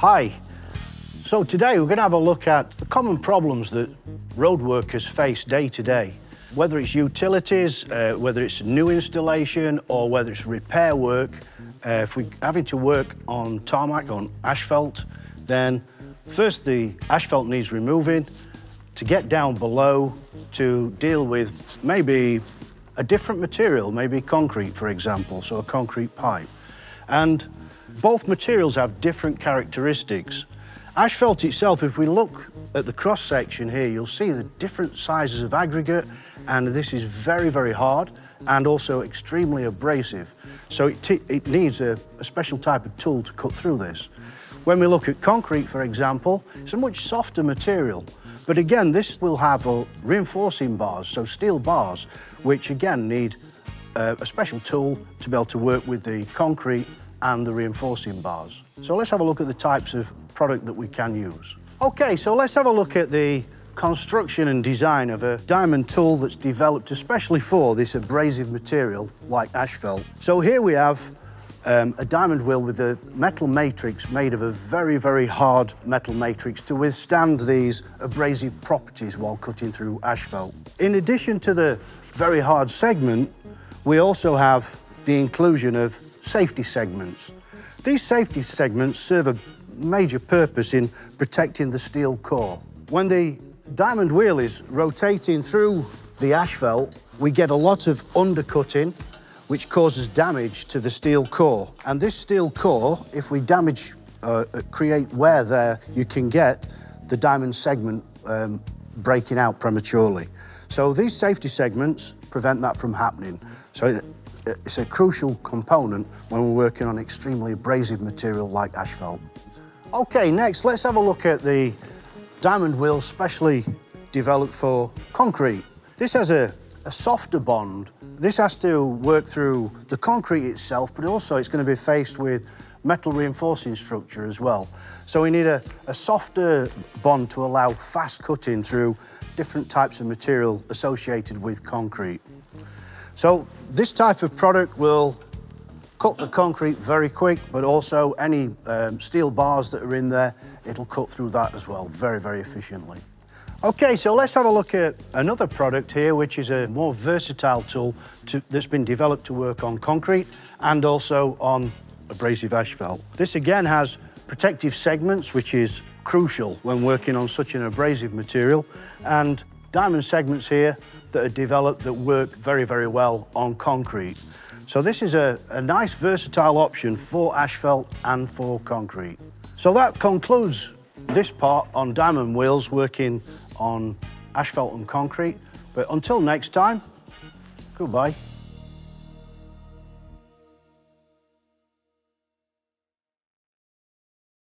Hi. So today we're going to have a look at the common problems that road workers face day to day. Whether it's utilities, uh, whether it's new installation or whether it's repair work, uh, if we're having to work on tarmac, on asphalt, then first the asphalt needs removing to get down below to deal with maybe a different material, maybe concrete, for example, so a concrete pipe. And both materials have different characteristics. Asphalt itself, if we look at the cross section here, you'll see the different sizes of aggregate, and this is very, very hard and also extremely abrasive. So it, it needs a, a special type of tool to cut through this. When we look at concrete, for example, it's a much softer material. But again, this will have a reinforcing bars, so steel bars, which again need uh, a special tool to be able to work with the concrete and the reinforcing bars. So let's have a look at the types of product that we can use. Okay, so let's have a look at the construction and design of a diamond tool that's developed especially for this abrasive material like asphalt. So here we have um, a diamond wheel with a metal matrix made of a very, very hard metal matrix to withstand these abrasive properties while cutting through asphalt. In addition to the very hard segment, we also have the inclusion of safety segments. These safety segments serve a major purpose in protecting the steel core. When the diamond wheel is rotating through the asphalt, we get a lot of undercutting which causes damage to the steel core. And this steel core, if we damage, uh, create wear there, you can get the diamond segment um, breaking out prematurely. So these safety segments prevent that from happening. So it's a crucial component when we're working on extremely abrasive material like asphalt. Okay, next let's have a look at the diamond wheel specially developed for concrete. This has a a softer bond. This has to work through the concrete itself, but also it's going to be faced with metal reinforcing structure as well. So we need a, a softer bond to allow fast cutting through different types of material associated with concrete. So this type of product will cut the concrete very quick, but also any um, steel bars that are in there, it'll cut through that as well very, very efficiently. Okay, so let's have a look at another product here, which is a more versatile tool to, that's been developed to work on concrete and also on abrasive asphalt. This again has protective segments, which is crucial when working on such an abrasive material, and diamond segments here that are developed that work very, very well on concrete. So this is a, a nice versatile option for asphalt and for concrete. So that concludes this part on diamond wheels working on asphalt and concrete. But until next time, goodbye.